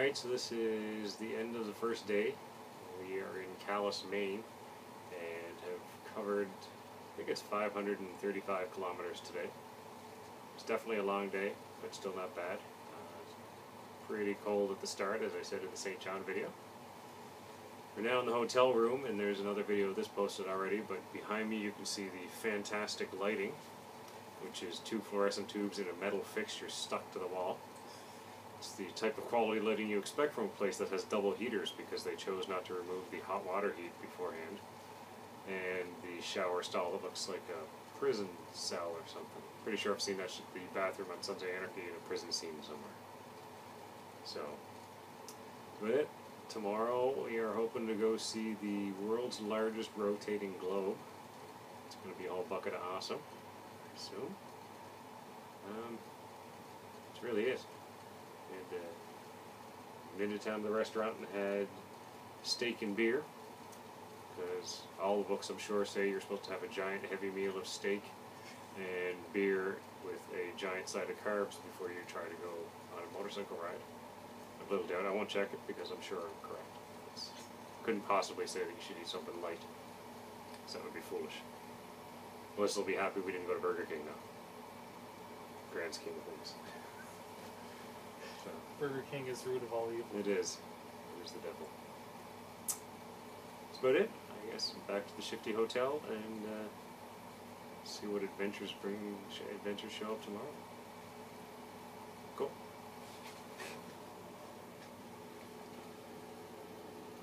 Alright, so this is the end of the first day. We are in Calais, Maine, and have covered, I think it's 535 kilometers today. It's definitely a long day, but still not bad. Uh, pretty cold at the start, as I said in the St. John video. We're now in the hotel room, and there's another video of this posted already, but behind me you can see the fantastic lighting, which is two fluorescent tubes in a metal fixture stuck to the wall. The type of quality lighting you expect from a place that has double heaters because they chose not to remove the hot water heat beforehand. And the shower stall that looks like a prison cell or something. Pretty sure I've seen that should be bathroom on Sons of Anarchy in a prison scene somewhere. So, with it, tomorrow we are hoping to go see the world's largest rotating globe. It's going to be all bucket of awesome. So, um, that's really it. And uh, into town to the restaurant and had steak and beer. Because all the books, I'm sure, say you're supposed to have a giant heavy meal of steak and beer with a giant side of carbs before you try to go on a motorcycle ride. I little doubt. I won't check it because I'm sure I'm correct. It's, couldn't possibly say that you should eat something light. 'cause that would be foolish. Melissa will be happy we didn't go to Burger King now. Grand scheme of things. Burger King is the root of all evil. It is. It is the devil. That's about it. I guess back to the Shifty Hotel and uh, see what adventures bring. Adventures show up tomorrow.